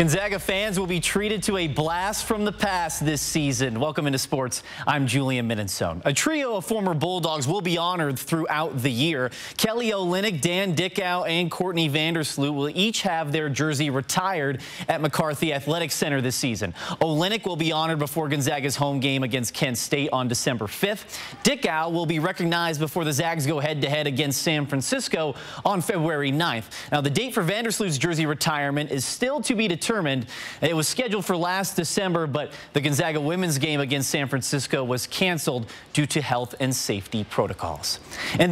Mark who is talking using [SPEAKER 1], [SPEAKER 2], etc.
[SPEAKER 1] Gonzaga fans will be treated to a blast from the past this season. Welcome into sports. I'm Julian Minnesone. A trio of former Bulldogs will be honored throughout the year. Kelly Olynyk, Dan Dickau, and Courtney Vandersloot will each have their jersey retired at McCarthey Athletic Center this season. Olynyk will be honored before Gonzaga's home game against Kent State on December 5th. Dickau will be recognized before the Zags go head-to-head -head against San Francisco on February 9th. Now, the date for Vandersloot's jersey retirement is still to be determined determined. It was scheduled for last December, but the Gonzaga women's game against San Francisco was canceled due to health and safety protocols. And